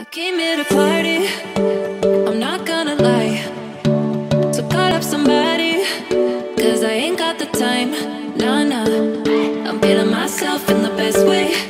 I came here to party, I'm not gonna lie. So call up somebody, cause I ain't got the time. Nah, nah. I'm myself in the best way.